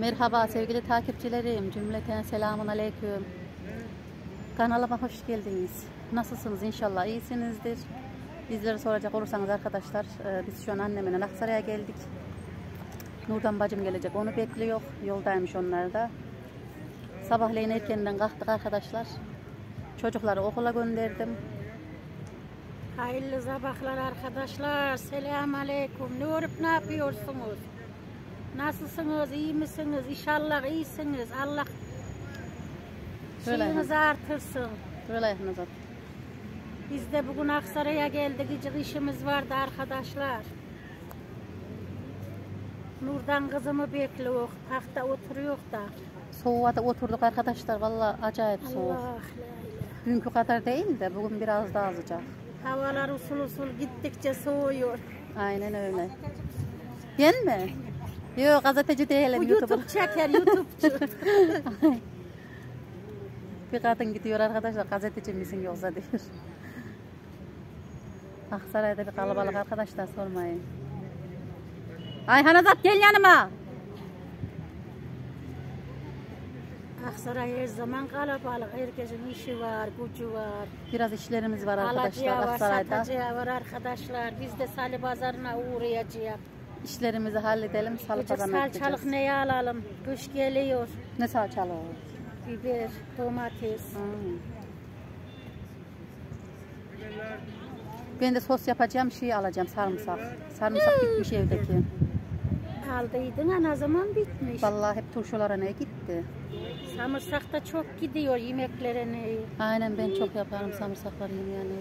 Merhaba sevgili takipçilerim. Cümleten selamun aleyküm. Kanalıma hoş geldiniz. Nasılsınız inşallah iyisinizdir. Bizleri soracak olursanız arkadaşlar e, biz şu an annemin Aksaray'a geldik. Nurdan bacım gelecek onu bekliyor. Yoldaymış onlar da. Sabahleyin erkenden kalktık arkadaşlar. Çocukları okula gönderdim. Hayırlı sabahlar arkadaşlar. Selamun aleyküm. Ne olup ne yapıyorsunuz? Nasılsınız? iyi misiniz? İnşallah iyisiniz. Allah şeyinizi artırsın. Yakın uzat. Biz de bugün Aksaray'a geldik. İşimiz vardı arkadaşlar. Nurdan kızımı bekliyor. Parkta oturuyor da. Soğuğa da oturduk arkadaşlar. Vallahi acayip soğuk. Allah. Dünkü kadar değil de bugün biraz daha sıcak. Havalar usul usul gittikçe soğuyor. Aynen öyle. Yen mi? Yok gazeteci değilim. Bu YouTuber. YouTube çeker, YouTube'cu. Bir kadın gidiyor arkadaşlar gazeteci misin yoksa diyor. Aksaray'da bir kalabalık arkadaşlar sormayın. Ayhan Azat gel yanıma. Aksaray her zaman kalabalık. Herkesin işi var, gücü var. Biraz işlerimiz var arkadaşlar Alacağı var, Aksaray'da. satacağı var arkadaşlar. Biz de salı pazarına uğrayacağız. İşlerimizi halledelim. Pazarına salçalık neyi alalım? Kış geliyor. Ne salçalı? Biber, domates. Hmm. Ben de sos yapacağım şey alacağım sarımsak. Sarımsak bitmiş evdeki. Aldıydın ana zaman bitmiş. Vallahi hep turşulara ne gitti. Samırsak da çok gidiyor yemeklere ne. Aynen ben çok yaparım samırsakları yani.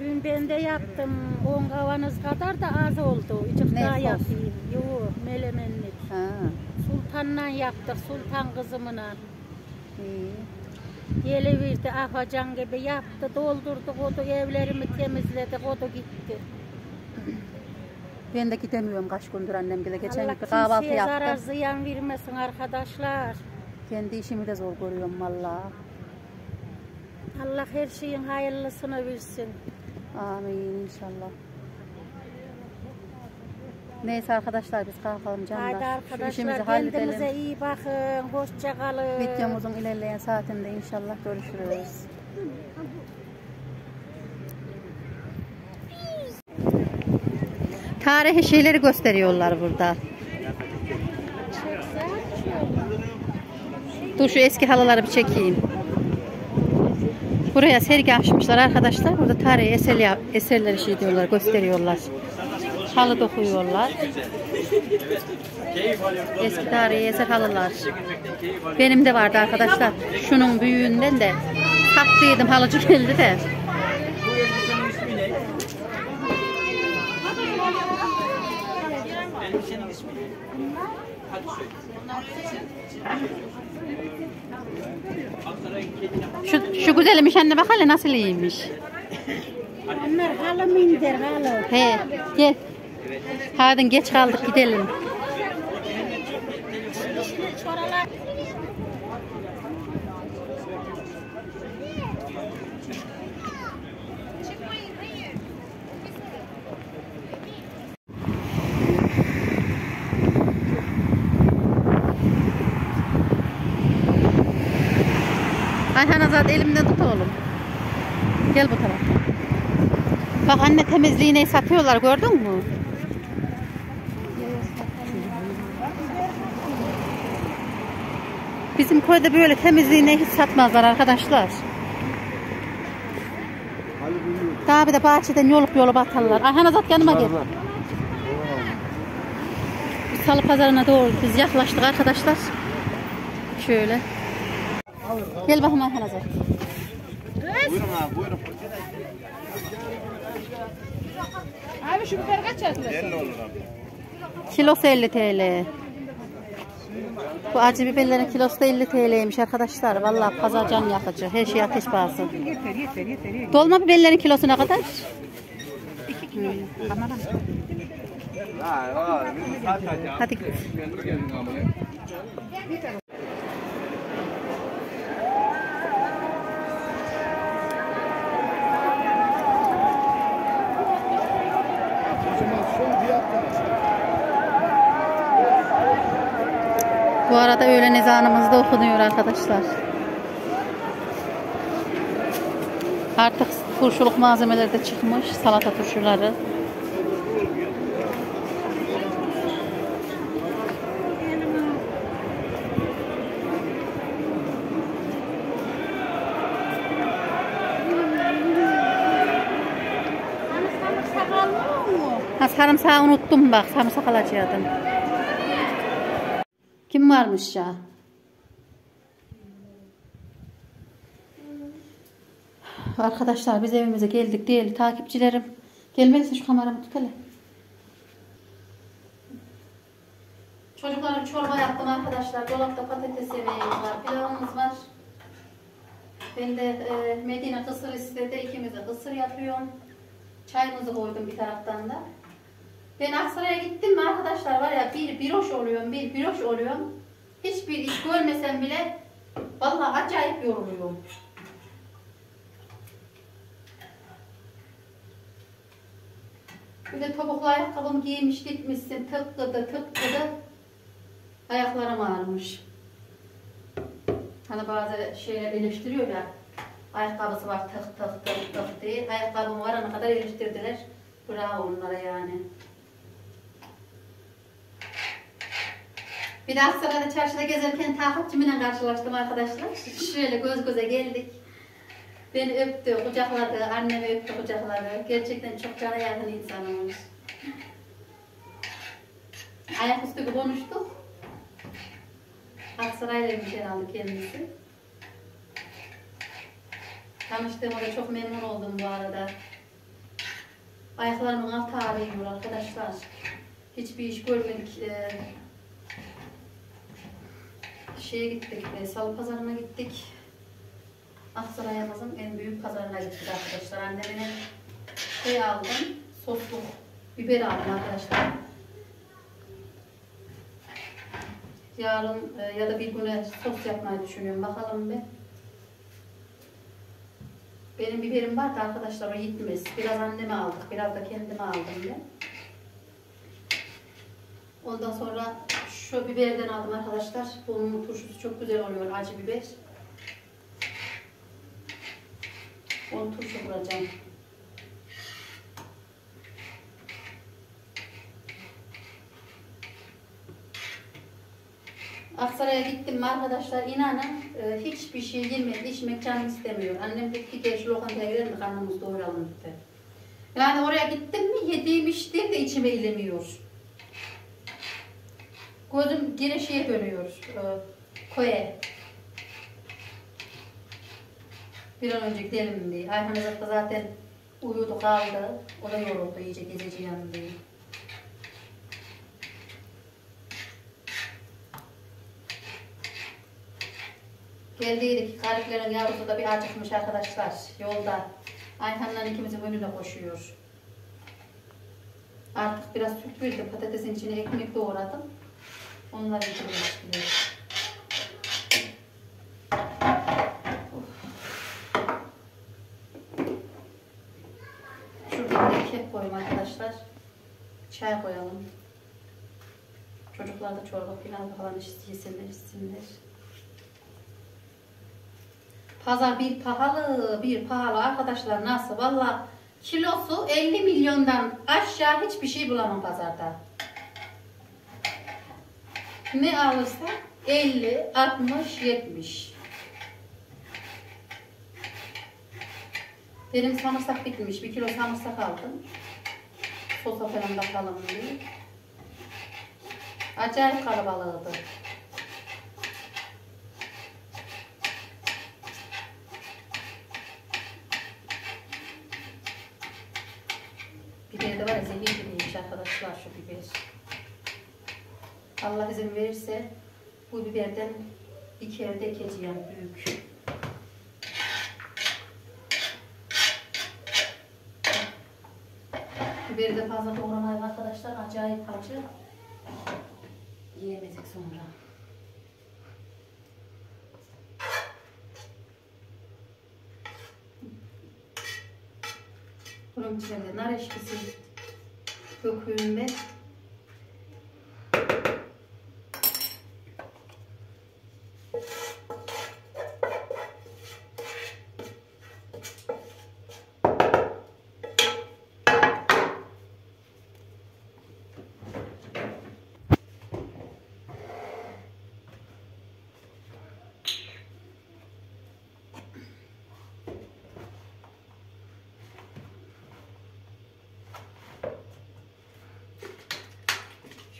Dün ben de yaptım. 10 kavanoz kadar da az oldu. Ne daha sos? yapayım. Yok, melemenlik. Ha. Sultanla yaptık, sultan kızımla. iyi. Geliverdi afacan gibi yaptı, doldurduk o da evlerimi temizledik, o da gitti. Ben de gidemiyorum kaç gündür annem bile. Geçen Allah gün kahvaltı kimseye zarar yaptım. ziyan vermesin arkadaşlar. Kendi işimi de zor görüyorum valla. Allah her şeyin hayırlısını versin. Amin inşallah. Neyse arkadaşlar biz kalkalım canlar. Haydi Şu işimizi arkadaşlar kendinize iyi bakın, hoşça kalın. Videomuzun ilerleyen saatinde inşallah görüşürüz. Tarihi şeyleri gösteriyorlar burada. Dur şu eski halıları bir çekeyim. Buraya sergi açmışlar arkadaşlar. Burada tarihi eser, eserleri şey diyorlar, gösteriyorlar. Halı dokuyorlar. Eski tarihi eser halılar. Benim de vardı arkadaşlar. Şunun büyüğünden de taktıydım halıcı geldi de. Elbisenin ismi. Şu, şu güzelmiş anne bak hele nasıl iyiymiş. Onlar halı mindir halı. He gel. Hadi geç kaldık gidelim. Ayhan Azat elimden tut oğlum. Gel bu tarafa. Bak anne temizliği ne satıyorlar gördün mü? Bizim köyde böyle temizliği ne hiç satmazlar arkadaşlar. Daha bir de bahçeden yolup yolup atarlar. Ayhan Azat yanıma gel. Salı pazarına doğru biz yaklaştık arkadaşlar. Şöyle. Gel bakayım Ayhan Azat. Buyurun abi buyurun. Abi şu biber kaç atlı? 50 olur abi. Kilosu 50 TL. Bu acı biberlerin kilosu da 50 TL'ymiş arkadaşlar. Vallahi pazar can yakıcı. Her şey ateş pahası. Yeter yeter yeter. Dolma biberlerin kilosu ne kadar? Hadi git. Arada öğlen ezanımız da okunuyor arkadaşlar. Artık turşuluk malzemeleri de çıkmış. Salata turşuları. Ha sarımsağı unuttum bak. Sarımsak alacaktım. Kim varmış ya? Arkadaşlar biz evimize geldik değil takipçilerim. Gelmelisin şu kameramı tut hele. Çocuklara çorba yaptım arkadaşlar. Dolapta patates yemeğimiz var. Pilavımız var. Ben de e, Medine kısır istedi. İkimiz de kısır yapıyorum. Çayımızı koydum bir taraftan da. Ben Aksaray'a gittim mi arkadaşlar var ya bir biroş oluyorum, bir biroş oluyorum. Hiçbir iş görmesem bile vallahi acayip yoruluyorum. Bir de topuklu ayakkabımı giymiş gitmişsin tıkkıdı tıkkıdı. Ayaklarım ağrımış. Hani bazı şeyler eleştiriyor ya. Ayakkabısı var tık tık tık tık diye. Ayakkabım var ana kadar eleştirdiler. Bravo onlara yani. Bir de Aksaray'da çarşıda gezerken takipçimle karşılaştım arkadaşlar. Şöyle göz göze geldik. Beni öptü, kucakladı, annemi öptü, kucakladı. Gerçekten çok cana yakın insan olmuş. Ayaküstü bir konuştuk. Aksaray'daymış herhalde kendisi. Tanıştığıma da çok memnun oldum bu arada. Ayaklarımın altı ağrıyor arkadaşlar. Hiçbir iş görmedik. Ee, şeye gittik, e, salı pazarına gittik. Aksaray'ımızın en büyük pazarına gittik arkadaşlar. Annemine şey aldım, soslu biber aldım arkadaşlar. Yarın e, ya da bir güne sos yapmayı düşünüyorum. Bakalım bir. Benim biberim vardı arkadaşlar o yetmez. Biraz anneme aldık, biraz da kendime aldım ben. Ondan sonra şu biberden aldım arkadaşlar. Bunun turşusu çok güzel oluyor, acı biber. Onu turşu kuracağım. Aksaray'a gittim arkadaşlar inanın e, hiçbir şey yemek, içmek canım istemiyor. Annem dedi ki şu lokantaya gidelim de karnımızı doyuralım dedi. Yani oraya gittim mi yediğim içtiğim de içime ilemiyor. Gözüm gene şeye dönüyor, e, koya. Bir an önce gidelim diye. Ayhan da zaten uyudu kaldı. O da yoruldu iyice gececi yandı. Geldiydik. Gariplerin yavrusu da bir acıkmış arkadaşlar yolda. Ayhan'la ikimizin önüne koşuyor. Artık biraz süt verdim. Patatesin içine ekmek doğradım. Onları içine Şurada kek koyayım arkadaşlar. Çay koyalım. Çocuklar da çorba pilav falan yesinler, içsinler. Pazar bir pahalı, bir pahalı arkadaşlar nasıl? Valla kilosu 50 milyondan aşağı hiçbir şey bulamam pazarda. Ne alırsa 50, 60, 70. Benim samırsak bitmiş. Bir kilo samırsak aldım. Sosa falan bakalım diye. Acayip kalabalığıydı. Biber de var ya zehir gibiymiş arkadaşlar şu biber. Allah izin verirse bu biberden iki evde ekeceğim büyük. Biberi de fazla doğramayın arkadaşlar. Acayip acı. Yiyemedik sonra. Bunun içine nar eşkisi döküğünde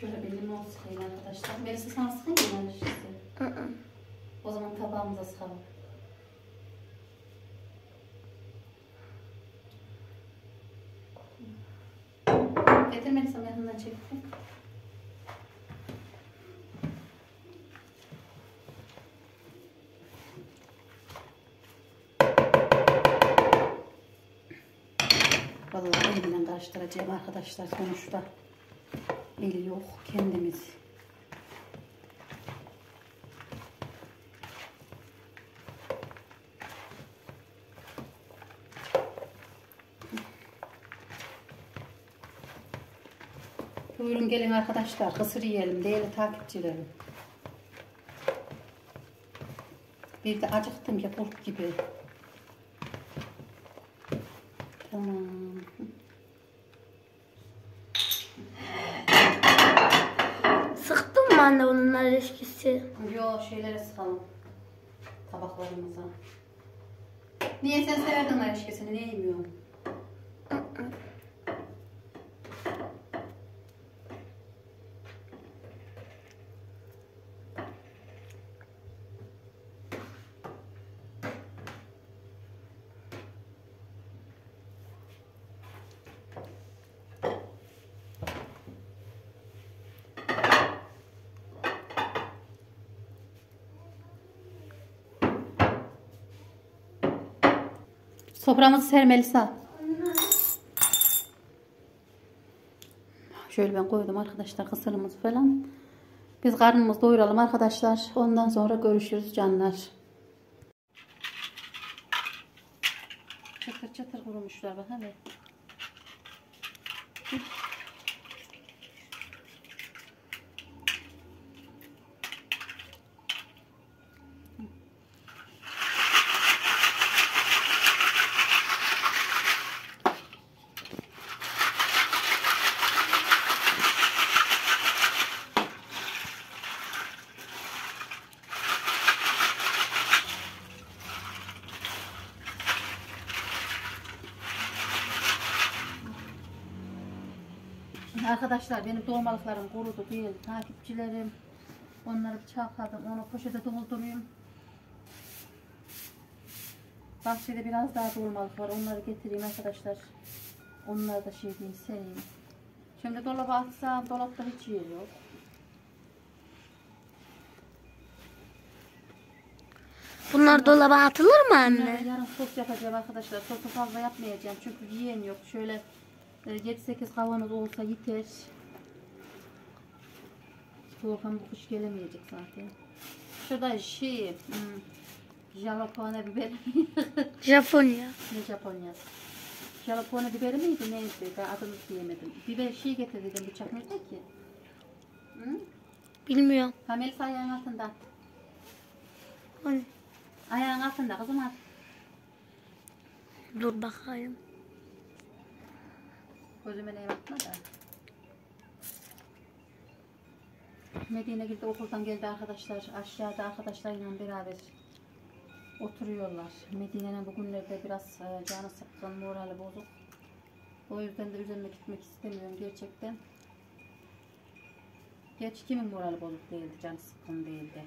Şöyle bir limon sıkayım arkadaşlar. Melisa sana sıkayım mı alerjisi? O zaman tabağımıza sıkalım. Getir Melisa'm yanından çekti. Vallahi elimden karıştıracağım arkadaşlar sonuçta. Eli yok kendimiz. Buyurun gelin arkadaşlar kısır yiyelim değerli takipçilerim. Bir de acıktım ya kurt gibi. Tamam. Sıktın mı anne onun ilişkisi? Yo şeylere sıkalım. Tabaklarımıza. Niye sen severdin erişkesini? Niye yemiyorsun? Soframızı ser Melisa. Şöyle ben koydum arkadaşlar kısırımız falan. Biz karnımızı doyuralım arkadaşlar. Ondan sonra görüşürüz canlar. Çıtır çıtır kurumuşlar bak hadi. Arkadaşlar benim dolmalıklarım kurudu değil takipçilerim. Onları bıçakladım. Onu poşete dolduruyorum. Bahçede biraz daha dolmalık var. Onları getireyim arkadaşlar. Onları da şey diyeyim sereyim. Şimdi dolaba atsam dolapta hiç yer yok. Bunlar dolaba atılır mı anne? yarın sos yapacağım arkadaşlar. Sosu fazla yapmayacağım. Çünkü yiyen yok. Şöyle 7-8 kavanoz olsa yeter. Volkan bu kış gelemeyecek zaten. Şurada şey, hmm, jalapeno biberi Japonya. ne Japonya? Jalapeno biberi miydi neydi? Ben adını diyemedim. Biber şey getirdim bıçak nerede ki? Hı? Bilmiyorum. Ha Melisa ayağın altında. Anne, Ayağın altında kızım at. Dur bakayım. Gözüme neye bakma da. Medine gitti okuldan geldi arkadaşlar. Aşağıda arkadaşlarıyla beraber oturuyorlar. Medine'nin bugünlerde biraz e, canı sıkkın, morali bozuk. O yüzden de üzerine gitmek istemiyorum gerçekten. Geç kimin morali bozuk değildi, canı sıkkın değildi.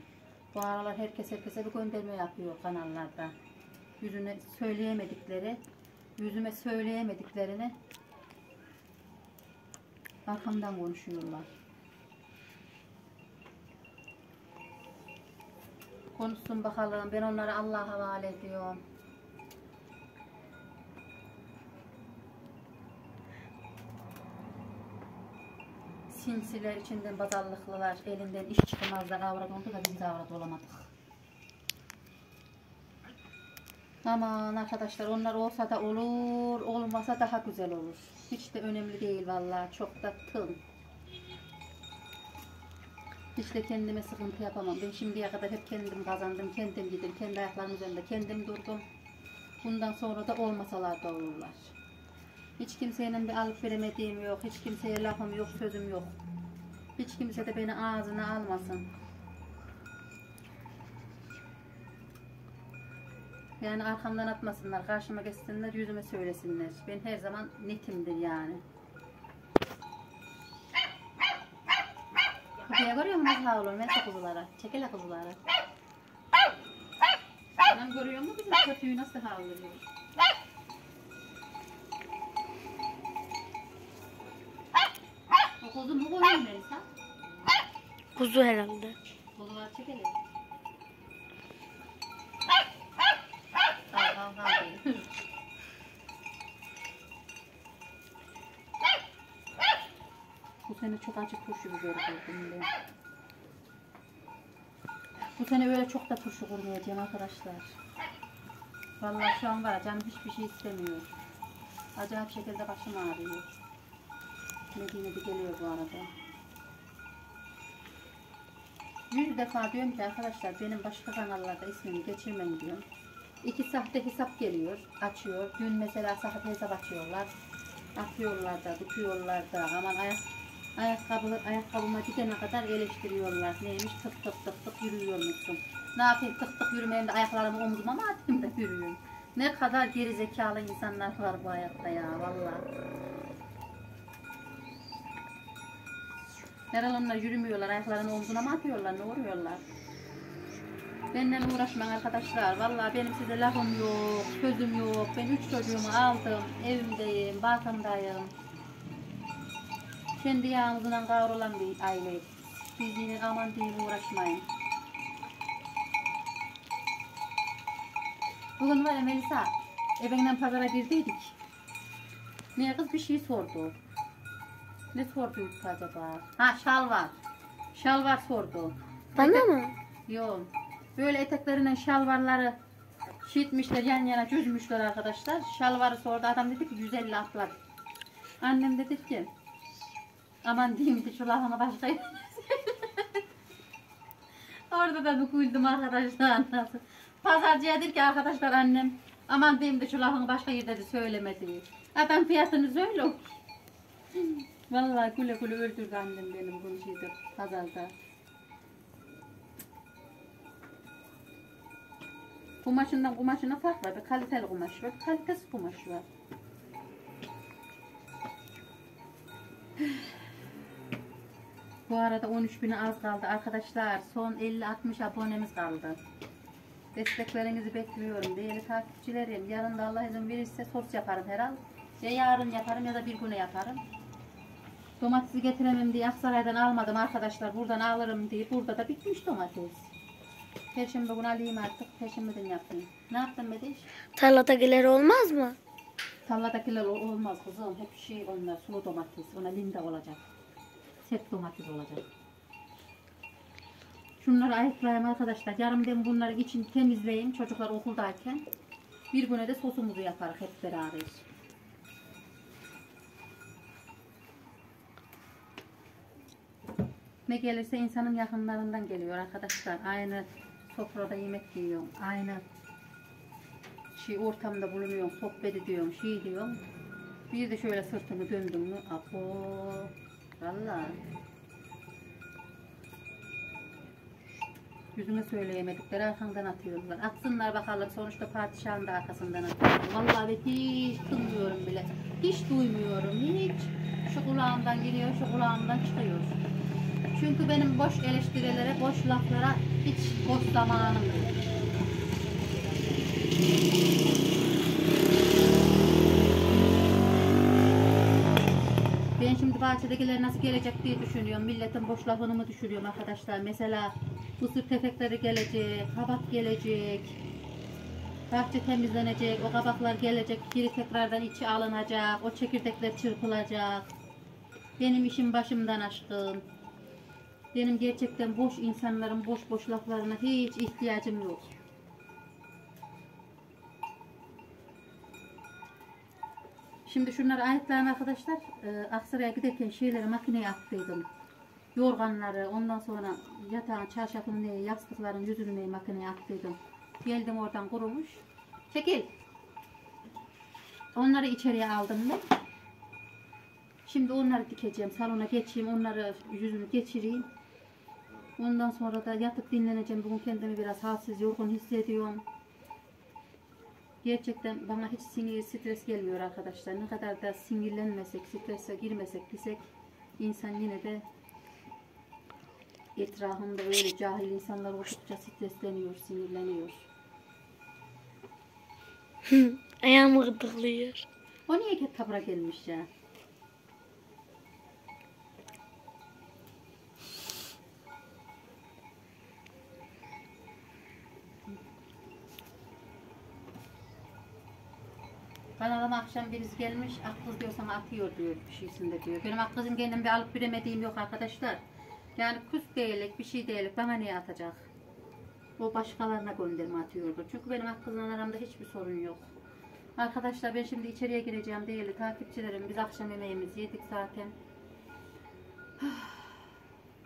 Bu aralar herkes herkese bir gönderme yapıyor kanallarda. Yüzüne söyleyemedikleri, yüzüme söyleyemediklerini arkamdan konuşuyorlar. Konuşsun bakalım. Ben onları Allah'a havale ediyorum. Sinsiler içinden bazallıklılar, elinden iş çıkmaz da avrat oldu da biz avrat olamadık. Aman arkadaşlar onlar olsa da olur, olmasa daha güzel olur. Hiç de önemli değil vallahi. Çok da tın. Hiç de kendime sıkıntı yapamam. Ben şimdiye kadar hep kendim kazandım, kendim gidim, kendi ayaklarım üzerinde kendim durdum. Bundan sonra da olmasalar da olurlar. Hiç kimsenin bir alıp veremediğim yok, hiç kimseye lafım yok, sözüm yok. Hiç kimse de beni ağzına almasın. Yani arkamdan atmasınlar, karşıma geçsinler, yüzüme söylesinler. Ben her zaman netimdir yani. Kutuya görüyor musun nasıl havlıyor? Mesela kuzulara. Çekele kuzulara. Anam görüyor mu bizim kötüyü nasıl havlıyor? O kuzu mu koyuyor Melisa? Kuzu herhalde. Kuzular çekele. Al al al diyor. Bu sene çok acı turşu biberi koydum. Bu sene böyle çok da turşu kurmayacağım arkadaşlar. Vallahi şu an var canım hiçbir şey istemiyor. Acayip şekilde başım ağrıyor. Medine de geliyor bu arada. Yüz defa diyorum ki arkadaşlar benim başka kanallarda ismini geçirmeyin diyorum. İki sahte hesap geliyor, açıyor. Dün mesela sahte hesap açıyorlar. Atıyorlar da, tutuyorlar da. Aman ayak, ayakkabı, ayakkabıma gidene kadar eleştiriyorlar. Neymiş tık tık tık tık yürüyormuşsun. Ne yapayım tık tık yürümeyeyim de ayaklarımı omzuma mı atayım da yürüyorum. Ne kadar geri zekalı insanlar var bu hayatta ya vallahi. Herhalde onlar yürümüyorlar, ayaklarını omzuna mı atıyorlar, ne uğruyorlar? Benden uğraşmayın arkadaşlar. Vallahi benim size lafım yok, sözüm yok. Ben üç çocuğumu aldım, evimdeyim, bakımdayım. Kendi yağımızdan kavrulan bir aile. Siz yine aman diyeyim uğraşmayın. Bugün var ya Melisa, ebenle pazara girdiydik. Ne kız bir şey sordu. Ne sordu acaba? Ha şalvar. Şalvar sordu. Bana mı? Yok. Böyle eteklerine şalvarları şitmişler yan yana çözmüşler arkadaşlar. Şalvarı sordu. Adam dedi ki 150 atlar. Annem dedi ki aman diyeyim ki şu lafını başka Orada da bir güldüm arkadaşlar. Nasıl? Pazarcıya dedi ki arkadaşlar annem aman diyeyim de şu lafını başka yerde de söylemedi. Adam fiyatını söyle. Vallahi güle güle öldürdü annem benim bunu şeyde pazarda. Kumaşından kumaşına fark var. Bir kaliteli kumaş var, bir kalitesiz kumaş var. Bu arada 13 bine az kaldı arkadaşlar. Son 50-60 abonemiz kaldı. Desteklerinizi bekliyorum. Değerli takipçilerim. Yarın da Allah izin verirse sos yaparım herhal. Ya yarın yaparım ya da bir güne yaparım. Domatesi getiremem diye Aksaray'dan almadım arkadaşlar. Buradan alırım diye. Burada da bitmiş domates. Perşembe günü alayım artık. Perşembeden yapayım. Ne yaptın Bediş? Tarladakiler olmaz mı? Tarladakiler ol- olmaz kızım. Hep şey onlar sulu domates. Ona linda olacak. Sert domates olacak. Şunları ayıklayayım arkadaşlar. Yarın ben bunları için temizleyeyim. Çocuklar okuldayken. Bir güne de sosumuzu yaparız hep beraber. Ne gelirse insanın yakınlarından geliyor arkadaşlar. Aynı sofrada yemek yiyorum. Aynı şey ortamda bulunuyorum, sohbet ediyorum, şey diyorum. Bir de şöyle sırtımı döndüm mü, apo, valla. Yüzüme söyleyemedikleri arkamdan atıyorlar. Atsınlar bakalım sonuçta padişahın da arkasından atıyorlar. Vallahi ben hiç duymuyorum bile. Hiç duymuyorum, hiç. Şu kulağımdan giriyor, şu kulağımdan çıkıyor. Çünkü benim boş eleştirilere, boş laflara hiç boş zamanım yok. Ben şimdi bahçedekiler nasıl gelecek diye düşünüyorum. Milletin boş lafını mı düşürüyorum arkadaşlar. Mesela mısır tefekleri gelecek, kabak gelecek. Bahçe temizlenecek, o kabaklar gelecek, geri tekrardan içi alınacak, o çekirdekler çırpılacak. Benim işim başımdan aşkın. Benim gerçekten boş insanların boş boş laflarına hiç ihtiyacım yok. Şimdi şunları ayıklayayım arkadaşlar. Ee, Aksaray'a giderken şeyleri makineye attıydım. Yorganları, ondan sonra yatağın, çarşafın neyi, yastıkların yüzünü neyi makineye attıydım. Geldim oradan kurumuş. Çekil. Onları içeriye aldım ben. Şimdi onları dikeceğim. Salona geçeyim. Onları yüzünü geçireyim. Ondan sonra da yatıp dinleneceğim. Bugün kendimi biraz halsiz, yorgun hissediyorum. Gerçekten bana hiç sinir, stres gelmiyor arkadaşlar. Ne kadar da sinirlenmesek, strese girmesek desek insan yine de Etrafımda öyle cahil insanlar oldukça stresleniyor, sinirleniyor. Ayağımı gıdıklıyor. O niye tabura gelmiş ya? Kanalıma akşam birisi gelmiş, ak kız diyor sana atıyor diyor bir şeysinde diyor. Benim ak kızım kendim bir alıp biremediğim yok arkadaşlar. Yani kus değilik, bir şey değilik, bana niye atacak? O başkalarına gönderme atıyordu. Çünkü benim ak kızımla aramda hiçbir sorun yok. Arkadaşlar ben şimdi içeriye gireceğim değerli takipçilerim. Biz akşam yemeğimizi yedik zaten.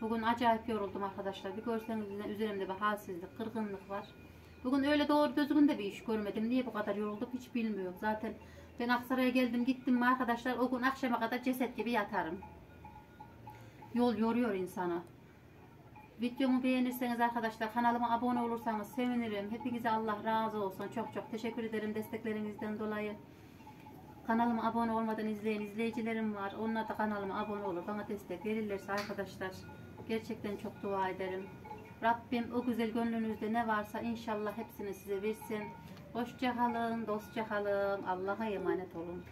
Bugün acayip yoruldum arkadaşlar. Bir görseniz üzerimde bir halsizlik, kırgınlık var. Bugün öyle doğru düzgün de bir iş görmedim. Niye bu kadar yoruldum hiç bilmiyorum. Zaten ben Aksaray'a geldim gittim mi arkadaşlar o gün akşama kadar ceset gibi yatarım. Yol yoruyor insanı. Videomu beğenirseniz arkadaşlar kanalıma abone olursanız sevinirim. Hepinize Allah razı olsun. Çok çok teşekkür ederim desteklerinizden dolayı. Kanalıma abone olmadan izleyen izleyicilerim var. Onlar da kanalıma abone olur. Bana destek verirlerse arkadaşlar gerçekten çok dua ederim. Rabbim o güzel gönlünüzde ne varsa inşallah hepsini size versin. Hoşça kalın, dostça kalın. Allah'a emanet olun.